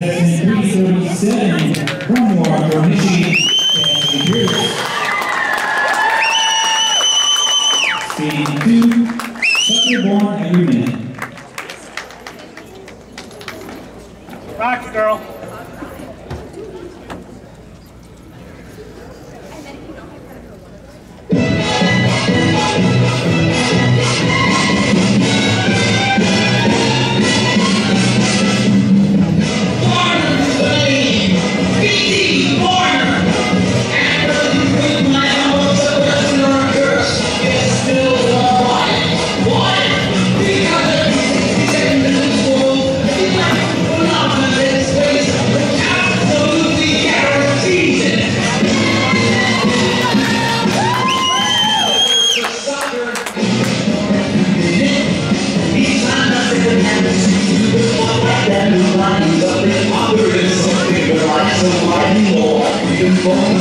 337 Cromwell for Michigan Speeding two, Sucker born every minute. Rock, girl. born.